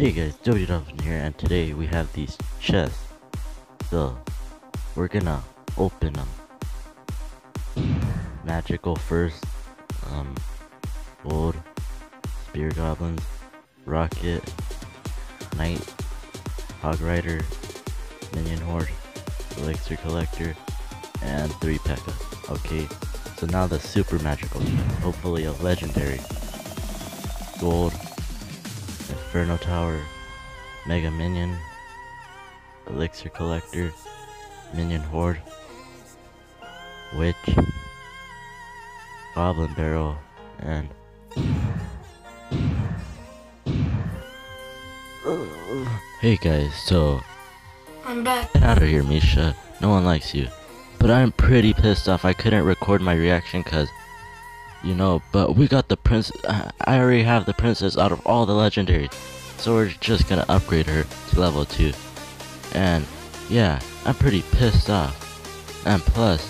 Hey guys, Joey Dolphin here, and today we have these chests. So, we're gonna open them. Magical first, um, gold, spear goblins, rocket, knight, hog rider, minion horde, elixir collector, and three P.E.K.K.A. Okay, so now the super magical, hopefully a legendary, gold, Inferno Tower, Mega Minion, Elixir Collector, Minion Horde, Witch, Goblin Barrel, and Hey guys, so I'm back. get out of here, Misha. No one likes you. But I'm pretty pissed off. I couldn't record my reaction because, you know, but we got the prince. I already have the princess out of all the legendaries. So we're just gonna upgrade her to level 2. And, yeah, I'm pretty pissed off. And plus,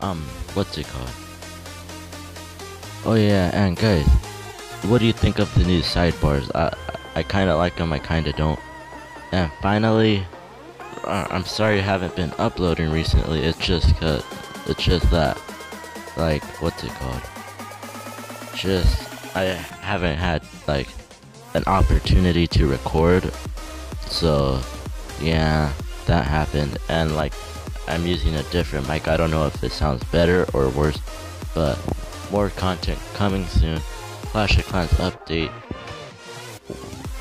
um, what's it called? Oh yeah, and guys, what do you think of the new sidebars? I, I kinda like them, I kinda don't. And finally, uh, I'm sorry I haven't been uploading recently. It's just cause it's just that, like, what's it called? Just I haven't had like an opportunity to record. So, yeah, that happened. And like, I'm using a different mic. I don't know if it sounds better or worse, but more content coming soon. Clash of Clans update.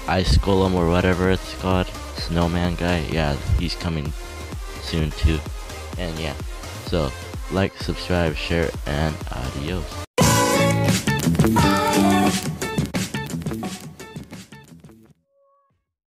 Ice Golem or whatever it's called. Snowman guy. Yeah, he's coming soon too. And yeah, so like, subscribe, share, and adios.